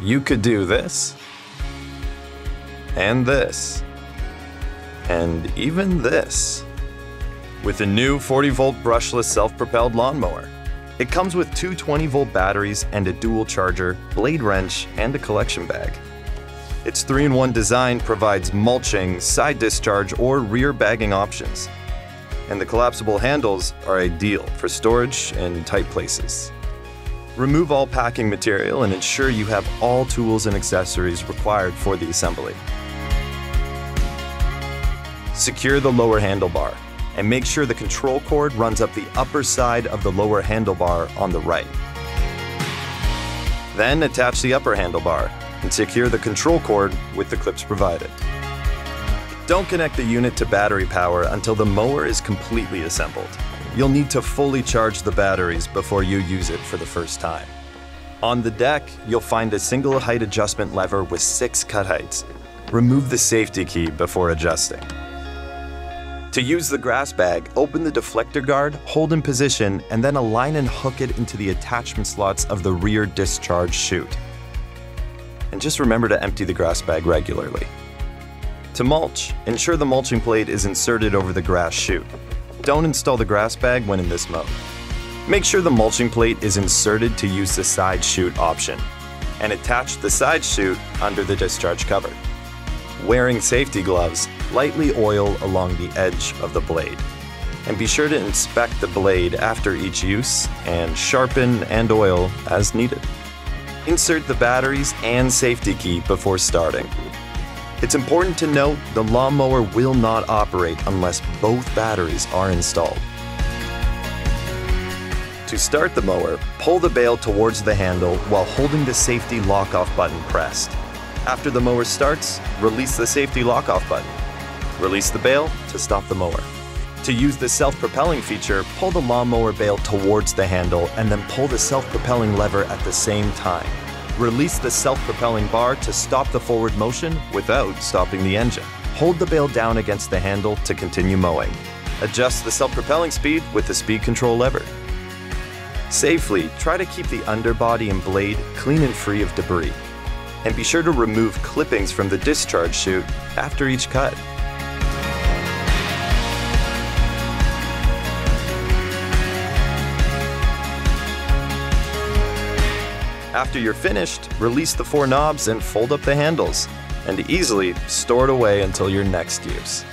you could do this, and this, and even this with the new 40 volt brushless self propelled lawnmower. It comes with two 20 volt batteries and a dual charger, blade wrench, and a collection bag. Its 3 in 1 design provides mulching, side discharge, or rear bagging options. And the collapsible handles are ideal for storage in tight places. Remove all packing material and ensure you have all tools and accessories required for the assembly. Secure the lower handlebar and make sure the control cord runs up the upper side of the lower handlebar on the right. Then attach the upper handlebar and secure the control cord with the clips provided. Don't connect the unit to battery power until the mower is completely assembled. You'll need to fully charge the batteries before you use it for the first time. On the deck, you'll find a single height adjustment lever with six cut heights. Remove the safety key before adjusting. To use the grass bag, open the deflector guard, hold in position, and then align and hook it into the attachment slots of the rear discharge chute. And just remember to empty the grass bag regularly. To mulch, ensure the mulching plate is inserted over the grass chute. Don't install the grass bag when in this mode. Make sure the mulching plate is inserted to use the side chute option, and attach the side chute under the discharge cover. Wearing safety gloves, lightly oil along the edge of the blade. And be sure to inspect the blade after each use and sharpen and oil as needed. Insert the batteries and safety key before starting. It's important to note the lawnmower will not operate unless both batteries are installed. To start the mower, pull the bale towards the handle while holding the safety lock-off button pressed. After the mower starts, release the safety lock-off button. Release the bale to stop the mower. To use the self-propelling feature, pull the lawnmower bale towards the handle and then pull the self-propelling lever at the same time. Release the self-propelling bar to stop the forward motion without stopping the engine. Hold the bale down against the handle to continue mowing. Adjust the self-propelling speed with the speed control lever. Safely, try to keep the underbody and blade clean and free of debris and be sure to remove clippings from the discharge chute after each cut. After you're finished, release the four knobs and fold up the handles, and easily store it away until your next use.